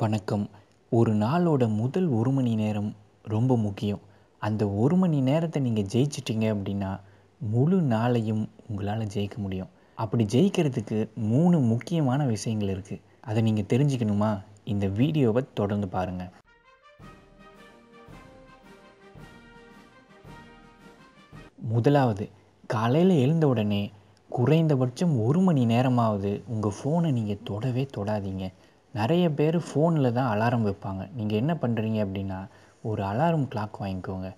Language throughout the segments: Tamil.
வணக்கம். ஒரு நாளோட முதல் ஒரு மணி நேரம் ரொம்ப முக்கியம். அந்த ஒரு மணி நேரத்தை நீங்கள் ஜெயிச்சிட்டிங்க அப்படின்னா முழு நாளையும் உங்களால் ஜெயிக்க முடியும். அப்படி ஜெயிக்கிறதுக்கு மூணு முக்கியமான விஷயங்கள் இருக்குது அதை நீங்கள் தெரிஞ்சுக்கணுமா? இந்த வீடியோவை தொடர்ந்து பாருங்கள் முதலாவது காலையில் எழுந்த உடனே குறைந்தபட்சம் ஒரு மணி நேரமாவது உங்கள் ஃபோனை நீங்கள் தொடவே தொடாதீங்க. நிறைய பேர் ஃபோனில் தான் அலாரம் வைப்பாங்க. நீங்கள் என்ன பண்ணுறீங்க அப்படின்னா ஒரு அலாரம் கிளாக் வாங்கிக்கோங்க.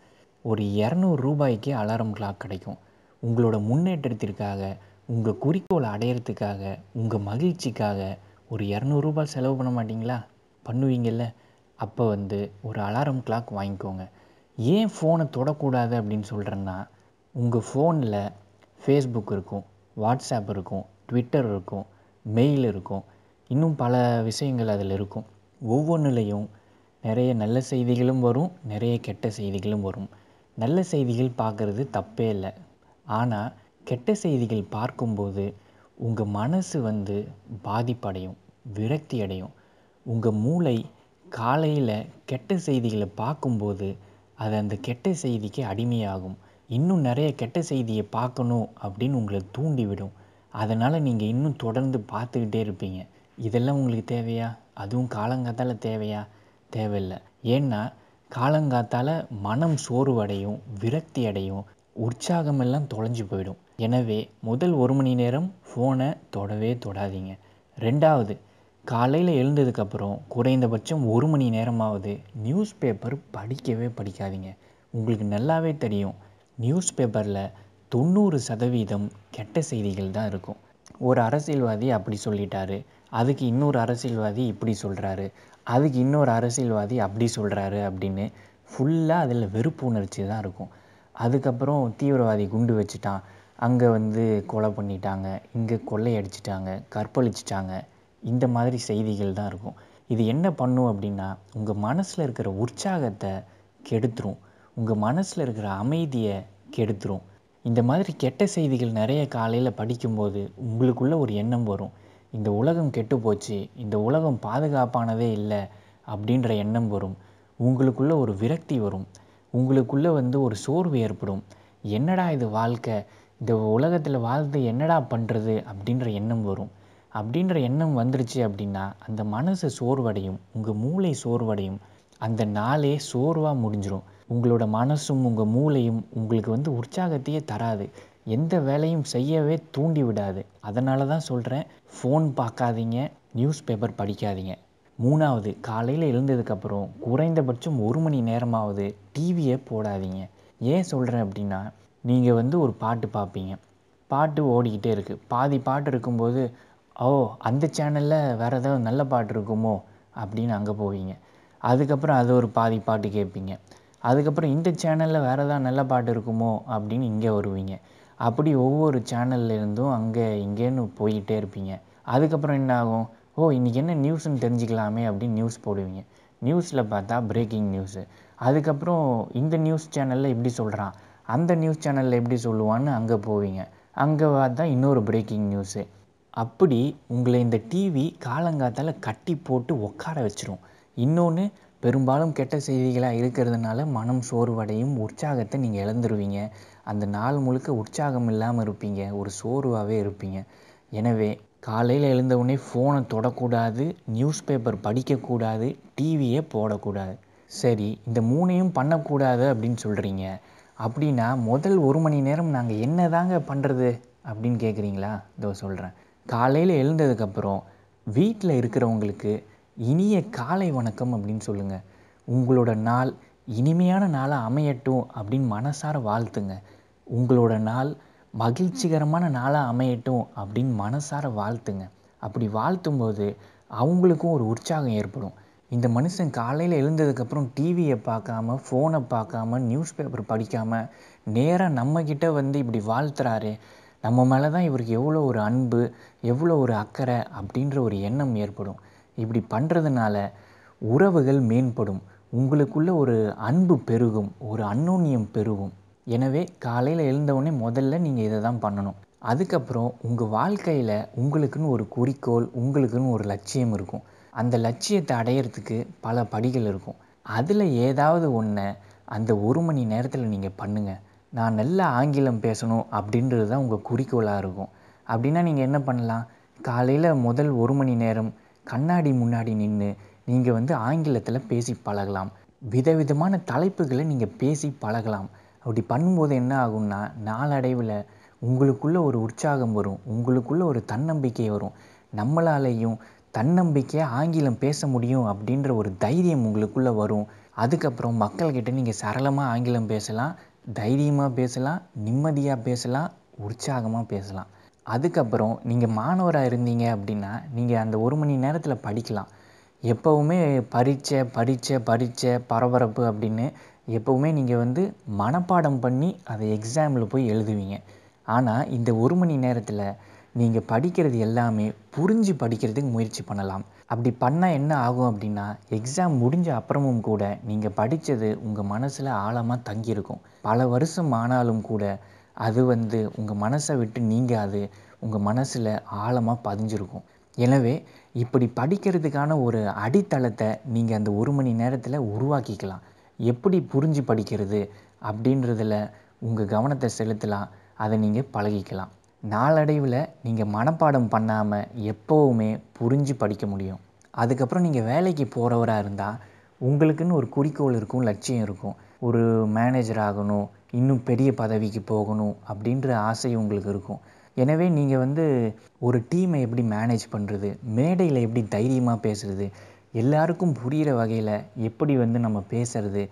ஒரு இரநூறு ரூபாய்க்கு அலாரம் கிளாக் கிடைக்கும். உங்களோட முன்னேற்றத்திற்காக உங்கள் குறிக்கோளை அடையிறதுக்காக உங்கள் மகிழ்ச்சிக்காக ஒரு இரநூறுபா செலவு பண்ண மாட்டிங்களா? பண்ணுவீங்கள்ல அப்போ வந்து ஒரு அலாரம் கிளாக் வாங்கிக்கோங்க. ஏன் ஃபோனை தொடக்கூடாது அப்படின்னு சொல்கிறேன்னா உங்கள் ஃபோனில் ஃபேஸ்புக் இருக்கும் வாட்ஸ்அப் இருக்கும் ட்விட்டர் இருக்கும் மெயில் இருக்கும். இன்னும் பல விஷயங்கள் அதில் இருக்கும். ஒவ்வொன்றுலேயும் நிறைய நல்ல செய்திகளும் வரும் நிறைய கெட்ட செய்திகளும் வரும். நல்ல செய்திகள் பார்க்குறது தப்பே இல்லை. ஆனால் கெட்ட செய்திகள் பார்க்கும்போது உங்கள் மனசு வந்து பாதிப்படையும் விரக்தி அடையும். உங்கள் மூளை காலையில் கெட்ட செய்திகளை பார்க்கும்போது அது அந்த கெட்ட செய்திக்கு அடிமையாகும். இன்னும் நிறைய கெட்ட செய்தியை பார்க்கணும் அப்படின்னு உங்களை தூண்டிவிடும். அதனால் நீங்கள் இன்னும் தொடர்ந்து பார்த்துக்கிட்டே இருப்பீங்க. இதெல்லாம் உங்களுக்கு தேவையா? அதுவும் காலங்காத்தால் தேவையா? தேவையில்லை. ஏன்னா காலங்காத்தால் மனம் சோர்வடையும் விரக்தி அடையும் உற்சாகமெல்லாம் தொலைஞ்சு போயிடும். எனவே முதல் ஒரு மணி நேரம் ஃபோனை தொடவே தொடாதீங்க. ரெண்டாவது காலையில் எழுந்ததுக்கப்புறம் குறைந்தபட்சம் ஒரு மணி நேரமாவது நியூஸ் பேப்பர் படிக்கவே படிக்காதீங்க. உங்களுக்கு நல்லாவே தெரியும் நியூஸ் பேப்பரில் தொண்ணூறு சதவீதம் கெட்ட செய்திகள் தான் இருக்கும். ஒரு அரசியல்வாதி அப்படி சொல்லிட்டாரு அதுக்கு இன்னொரு அரசியல்வாதி இப்படி சொல்கிறாரு அதுக்கு இன்னொரு அரசியல்வாதி அப்படி சொல்கிறாரு அப்படின்னு ஃபுல்லாக அதில் வெறுப்பு உணர்ச்சி தான் இருக்கும். அதுக்கப்புறம் தீவிரவாதி குண்டு வச்சுட்டான் அங்கே வந்து கொலை பண்ணிட்டாங்க இங்கே கொள்ளையடிச்சிட்டாங்க கற்பழிச்சிட்டாங்க இந்த மாதிரி செய்திகள் தான் இருக்கும். இது என்ன பண்ணும் அப்படின்னா உங்கள் மனசில் இருக்கிற உற்சாகத்தை கெடுத்துரும். உங்கள் மனசில் இருக்கிற அமைதியை கெடுத்துரும். இந்த மாதிரி கெட்ட செய்திகள் நிறைய காலையில் படிக்கும்போது உங்களுக்குள்ளே ஒரு எண்ணம் வரும். இந்த உலகம் கெட்டு போச்சு இந்த உலகம் பாதுகாப்பானதே இல்லை அப்படின்ற எண்ணம் வரும். உங்களுக்குள்ளே ஒரு விரக்தி வரும். உங்களுக்குள்ளே வந்து ஒரு சோர்வு ஏற்படும். என்னடா இது வாழ்க்கை? இந்த உலகத்தில் வாழ்ந்து என்னடா பண்ணுறது அப்படின்ற எண்ணம் வரும். அப்படின்ற எண்ணம் வந்துருச்சு அப்படின்னா அந்த மனசு சோர்வடையும். உங்கள் மூளை சோர்வடையும். அந்த நாளே சோர்வாக முடிஞ்சிடும் உங்களோட மனசும் உங்கள் மூளையும் உங்களுக்கு வந்து உற்சாகத்தையே தராது. எந்த வேலையும் செய்யவே தூண்டி விடாது. அதனால தான் சொல்கிறேன் ஃபோன் பார்க்காதீங்க நியூஸ் பேப்பர் படிக்காதீங்க. மூணாவது காலையில் எழுந்ததுக்கப்புறம் குறைந்தபட்சம் ஒரு மணி நேரமாவது டிவியை போடாதீங்க. ஏன் சொல்கிறேன் அப்படின்னா நீங்கள் வந்து ஒரு பாட்டு பார்ப்பீங்க. பாட்டு ஓடிக்கிட்டே இருக்குது பாதி பாட்டு இருக்கும்போது ஓ அந்த சேனலில் வேறு ஏதாவது நல்ல பாட்டு இருக்குமோ? அப்படின்னு அங்கே போவீங்க. அதுக்கப்புறம் அது ஒரு பாதி பாட்டு கேட்பீங்க. அதுக்கப்புறம் இந்த சேனலில் வேறு ஏதாவது நல்ல பாட்டு இருக்குமோ அப்படின்னு இங்கே வருவீங்க. அப்படி ஒவ்வொரு சேனல்லேருந்தும் அங்கே இங்கேன்னு போய்கிட்டே இருப்பீங்க. அதுக்கப்புறம் என்ன ஆகும்? ஓ இன்றைக்கி என்ன நியூஸ்ன்னு தெரிஞ்சுக்கலாமே அப்படின்னு நியூஸ் போடுவீங்க. நியூஸில் பார்த்தா பிரேக்கிங் நியூஸு அதுக்கப்புறம் இந்த நியூஸ் சேனலில் இப்படி சொல்கிறான் அந்த நியூஸ் சேனலில் எப்படி சொல்லுவான்னு அங்கே போவீங்க. அங்கே பார்த்தா இன்னொரு பிரேக்கிங் நியூஸு அப்படி உங்களை இந்த டிவி காலங்காத்தால் கட்டி போட்டு உட்கார வச்சிரும். இன்னொன்று பெரும்பாலும் கெட்ட செய்திகளாக இருக்கிறதுனால மனம் சோர்வடையும் உற்சாகத்தை நீங்கள் இழந்துருவீங்க. அந்த நாள் முழுக்க உற்சாகம் இல்லாமல் இருப்பீங்க. ஒரு சோர்வாகவே இருப்பீங்க. எனவே காலையில் எழுந்தவுடனே ஃபோனை தொடக்கூடாது நியூஸ் பேப்பர் படிக்கக்கூடாது டிவியே போடக்கூடாது. சரி இந்த மூணையும் பண்ணக்கூடாது அப்படின்னு சொல்கிறீங்க அப்படின்னா முதல் ஒரு மணி நேரம் நாங்கள் என்ன தாங்க பண்ணுறது அப்படின்னு கேட்குறீங்களா இதோ சொல்கிறேன் காலையில் எழுந்ததுக்கப்புறம் வீட்டில் இருக்கிறவங்களுக்கு இனிய காலை வணக்கம் அப்படின்னு சொல்லுங்கள் உங்களோட நாள் இனிமையான நாளாக அமையட்டும் அப்படின்னு மனசார வாழ்த்துங்க. உங்களோட நாள் மகிழ்ச்சிகரமான நாளாக அமையட்டும் அப்படின்னு மனசார வாழ்த்துங்க. அப்படி வாழ்த்தும்போது அவங்களுக்கும் ஒரு உற்சாகம் ஏற்படும். இந்த மனுஷன் காலையில் எழுந்ததுக்கப்புறம் டிவியை பார்க்காம ஃபோனை பார்க்காம நியூஸ் பேப்பர் படிக்காமல் நேராக நம்மக்கிட்ட வந்து இப்படி வாழ்த்துறாரு நம்ம மேலே தான் இவருக்கு எவ்வளோ ஒரு அன்பு எவ்வளோ ஒரு அக்கறை அப்படின்ற ஒரு எண்ணம் ஏற்படும். இப்படி பண்ணுறதுனால உறவுகள் மேம்படும். உங்களுக்குள்ள ஒரு அன்பு பெருகும் ஒரு அன்னோன்யம் பெருகும். எனவே காலையில் எழுந்தவுடனே முதல்ல நீங்கள் இதை தான் பண்ணணும். அதுக்கப்புறம் உங்கள் வாழ்க்கையில் உங்களுக்குன்னு ஒரு குறிக்கோள் உங்களுக்குன்னு ஒரு லட்சியம் இருக்கும். அந்த லட்சியத்தை அடையிறதுக்கு பல படிகள் இருக்கும். அதில் ஏதாவது ஒன்றை அந்த ஒரு மணி நேரத்தில் நீங்கள் பண்ணுங்கள் நான் நல்லா ஆங்கிலம் பேசணும் அப்படின்றது தான் உங்கள் குறிக்கோளாக இருக்கும். அப்படின்னா நீங்கள் என்ன பண்ணலாம்? காலையில் முதல் ஒரு மணி நேரம் கண்ணாடி முன்னாடி நின்று நீங்கள் வந்து ஆங்கிலத்தில் பேசி பழகலாம். விதவிதமான தலைப்புகளை நீங்கள் பேசி பழகலாம். அப்படி பண்ணும்போது என்ன ஆகும்னா நாளடைவில் உங்களுக்குள்ளே ஒரு உற்சாகம் வரும். உங்களுக்குள்ளே ஒரு தன்னம்பிக்கை வரும். நம்மளாலேயும் தன்னம்பிக்கையாக ஆங்கிலம் பேச முடியும் அப்படின்ற ஒரு தைரியம் உங்களுக்குள்ளே வரும். அதுக்கப்புறம் மக்கள்கிட்ட நீங்கள் சரளமாக ஆங்கிலம் பேசலாம் தைரியமாக பேசலாம் நிம்மதியாக பேசலாம் உற்சாகமாக பேசலாம். அதுக்கப்புறம் நீங்கள் மாணவராக இருந்தீங்க அப்படின்னா நீங்கள் அந்த ஒரு மணி நேரத்தில் படிக்கலாம். எப்போவுமே பரீட்சை பரீட்சை பரீட்சை பரபரப்பு அப்படின்னு எப்போவுமே நீங்கள் வந்து மனப்பாடம் பண்ணி அதை எக்ஸாமில் போய் எழுதுவீங்க. ஆனால் இந்த ஒரு மணி நேரத்தில் நீங்கள் படிக்கிறது எல்லாமே புரிஞ்சு படிக்கிறதுக்கு முயற்சி பண்ணலாம். அப்படி பண்ணால் என்ன ஆகும் அப்படின்னா எக்ஸாம் முடிஞ்ச அப்புறமும் கூட நீங்கள் படித்தது உங்கள் மனசில் ஆழமாக தங்கியிருக்கும். பல வருஷம் ஆனாலும் கூட அது வந்து உங்கள் மனசை விட்டு நீங்காது உங்கள் மனசில் ஆழமாக பதிஞ்சிருக்கும். எனவே இப்படி படிக்கிறதுக்கான ஒரு அடித்தளத்தை நீங்கள் அந்த ஒரு மணி நேரத்தில் உருவாக்கிக்கலாம். எப்படி புரிஞ்சு படிக்கிறது அப்படின்றதில் உங்கள் கவனத்தை செலுத்தலாம். அதை நீங்கள் பழகிக்கலாம். நாளடைவில் நீங்கள் மனப்பாடம் பண்ணாமல் எப்போவுமே புரிஞ்சு படிக்க முடியும். அதுக்கப்புறம் நீங்கள் வேலைக்கு போகிறவராக இருந்தால் உங்களுக்குன்னு ஒரு குறிக்கோள் இருக்கும் லட்சியம் இருக்கும். ஒரு மேனேஜர் ஆகணும் இன்னும் பெரிய பதவிக்கு போகணும் அப்படின்ற ஆசை உங்களுக்கு இருக்கும். எனவே நீங்கள் வந்து ஒரு டீமை எப்படி மேனேஜ் பண்ணுறது மேடையில் எப்படி தைரியமாக பேசுகிறது எல்லாருக்கும் புரிகிற வகையில் எப்படி வந்து நம்ம பேசுறது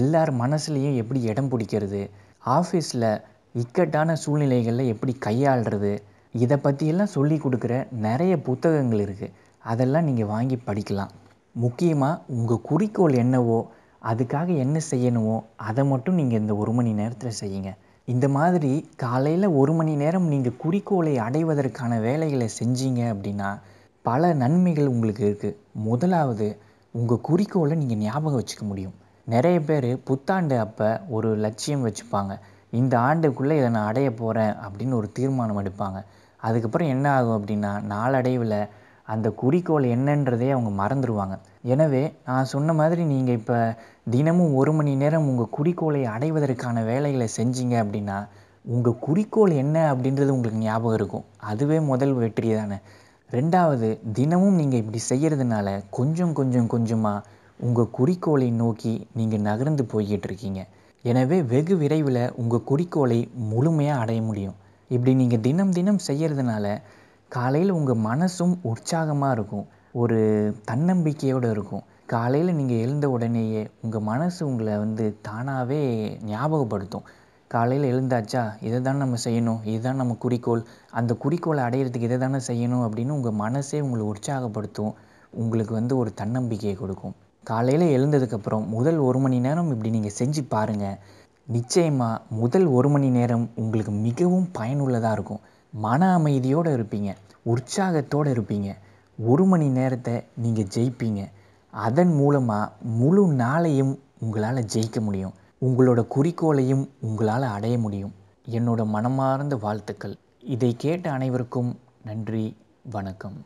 எல்லார் மனசுலேயும் எப்படி இடம் பிடிக்கிறது ஆஃபீஸில் இக்கட்டான சூழ்நிலைகளில் எப்படி கையாளுறது இதை பற்றியெல்லாம் சொல்லி கொடுக்குற நிறைய புத்தகங்கள் இருக்குது அதெல்லாம் நீங்கள் வாங்கி படிக்கலாம். முக்கியமாக உங்கள் குறிக்கோள் என்னவோ அதுக்காக என்ன செய்யணுமோ அதை மட்டும் நீங்கள் இந்த ஒரு மணி நேரத்தில் செய்யுங்க. இந்த மாதிரி காலையில் ஒரு மணி நேரம் நீங்கள் குறிக்கோளை அடைவதற்கான வேலைகளை செஞ்சீங்க அப்படின்னா பல நன்மைகள் உங்களுக்கு இருக்குது முதலாவது உங்கள் குறிக்கோளை நீங்கள் ஞாபகம் வச்சுக்க முடியும். நிறைய பேர் புத்தாண்டு அப்போ ஒரு லட்சியம் வச்சுப்பாங்க. இந்த ஆண்டுக்குள்ளே இதை நான் அடைய போகிறேன் அப்படின்னு ஒரு தீர்மானம் எடுப்பாங்க. அதுக்கப்புறம் என்ன ஆகும் அப்படின்னா நாளடைவில் அந்த குறிக்கோள் என்னன்றதே அவங்க மறந்துடுவாங்க எனவே நான் சொன்ன மாதிரி நீங்கள் இப்போ தினமும் ஒரு மணி நேரம் உங்கள் குறிக்கோளை அடைவதற்கான வேலைகளை செஞ்சீங்க அப்படின்னா உங்கள் குறிக்கோள் என்ன அப்படின்றது உங்களுக்கு ஞாபகம் இருக்கும். அதுவே முதல் வெற்றி தானே ரெண்டாவது தினமும் நீங்கள் இப்படி செய்கிறதுனால கொஞ்சம் கொஞ்சம் கொஞ்சமாக உங்கள் குறிக்கோளை நோக்கி நீங்கள் நகர்ந்து போய்கிட்டு இருக்கீங்க. எனவே வெகு விரைவில் உங்கள் குறிக்கோளை முழுமையாக அடைய முடியும். இப்படி நீங்கள் தினம் தினம் செய்கிறதுனால காலையில் உங்கள் மனசும் உற்சாகமாக இருக்கும். ஒரு தன்னம்பிக்கையோடு இருக்கும். காலையில் நீங்கள் எழுந்த உடனேயே உங்கள் மனசு உங்களை வந்து தானாகவே ஞாபகப்படுத்தும். காலையில் எழுந்தாச்சா? இதை தான் நம்ம செய்யணும். இதுதான் நம்ம குறிக்கோள். அந்த குறிக்கோளை அடையிறதுக்கு இதை தானே செய்யணும் அப்படின்னு உங்கள் மனசே உங்களை உற்சாகப்படுத்தும். உங்களுக்கு வந்து ஒரு தன்னம்பிக்கையை கொடுக்கும். காலையில் எழுந்ததுக்கப்புறம் முதல் ஒரு மணி நேரம் இப்படி நீங்கள் செஞ்சு பாருங்கள் நிச்சயமாக முதல் ஒரு மணி நேரம் உங்களுக்கு மிகவும் பயனுள்ளதாக இருக்கும். மன அமைதியோடு இருப்பீங்க. உற்சாகத்தோடு இருப்பீங்க. ஒரு மணி நேரத்தை நீங்கள் ஜெயிப்பீங்க. அதன் மூலமாக முழு நாளையும் உங்களால் ஜெயிக்க முடியும். உங்களோட குறிக்கோளையும் உங்களால் அடைய முடியும். என்னோட மனமார்ந்த வாழ்த்துக்கள். இதை கேட்ட அனைவருக்கும் நன்றி வணக்கம்.